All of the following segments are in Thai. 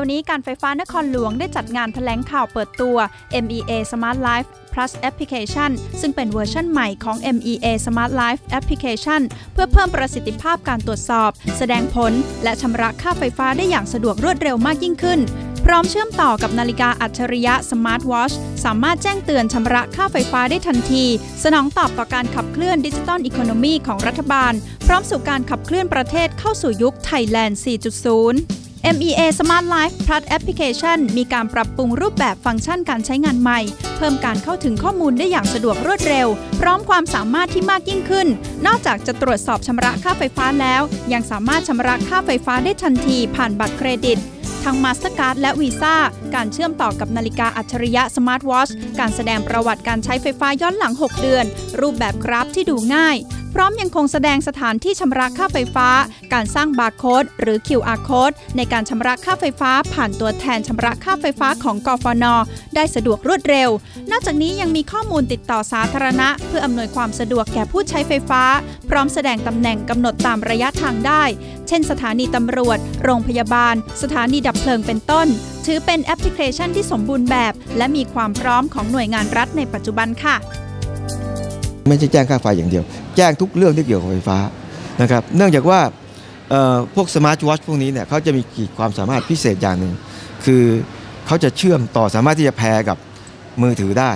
ร็วๆนี้การไฟฟ้านครหลวงได้จัดงานแถลงข่าวเปิดตัว MEA Smart Life Plus Application ซึ่งเป็นเวอร์ชันใหม่ของ MEA Smart Life Application เพื่อเพิ่มประสิทธิภาพการตรวจสอบ แสดงผล และชำระค่าไฟฟ้าได้อย่างสะดวกรวดเร็วมากยิ่งขึ้น พร้อมเชื่อมต่อกับนาฬิกาอัจฉริยะ Smart Watch สามารถแจ้งเตือนชำระค่าไฟฟ้าได้ทันที สนองตอบต่อการขับเคลื่อน digital economy ของรัฐบาล พร้อมสู่การขับเคลื่อนประเทศเข้าสู่ยุคไทยแลนด์ 4.0 MEA Smart Life Plus Application มีการปรับปรุงรูปแบบฟังก์ชันการใช้งานใหม่ เพิ่มการเข้าถึงข้อมูลได้อย่างสะดวกรวดเร็ว พร้อมความสามารถที่มากยิ่งขึ้น นอกจากจะตรวจสอบชำระค่าไฟฟ้าแล้ว ยังสามารถชำระค่าไฟฟ้าได้ทันทีผ่านบัตรเครดิตทั้ง Mastercard และ Visa การเชื่อมต่อกับนาฬิกาอัจฉริยะ Smart Watch การแสดงประวัติการใช้ไฟฟ้าย้อนหลัง 6 เดือน รูปแบบกราฟที่ดูง่าย พร้อมยังคงแสดงสถานที่ชำระค่าไฟฟ้า การสร้างบาร์โค้ดหรือ QR code ในการชำระค่าไฟฟ้าผ่านตัวแทนชำระค่าไฟฟ้าของกฟน ได้สะดวกรวดเร็ว นอกจากนี้ยังมีข้อมูลติดต่อสาธารณะ เพื่ออำนวยความสะดวกแก่ผู้ใช้ไฟฟ้า พร้อมแสดงตำแหน่งกำหนดตามระยะทางได้ เช่น สถานีตำรวจ โรงพยาบาล สถานีดับเพลิงเป็นต้น ถือเป็นแอปพลิเคชันที่สมบูรณ์แบบ และมีความพร้อมของหน่วยงานรัฐในปัจจุบันค่ะ ไม่ใช่แจ้งค่าไฟอย่างเดียว แจ้งทุกเรื่องที่เกี่ยวกับไฟฟ้านะครับเนื่องจากว่าพวก smart watch พวกนี้เนี่ยเขาจะมีขีดความสามารถพิเศษอย่างหนึ่ง คือเขาจะเชื่อมต่อสามารถที่จะ pair กับมือถือได้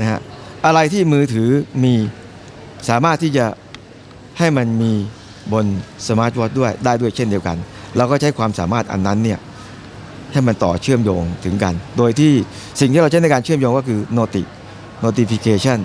นะฮะอะไรที่มือถือมีสามารถที่จะให้มันมีบน smart watch ด้วยได้ด้วยเช่นเดียวกัน เราก็ใช้ความสามารถอันนั้นเนี่ยให้มันต่อเชื่อมโยงถึงกัน โดยที่สิ่งที่เราใช้ในการเชื่อมโยงก็คือ noti notification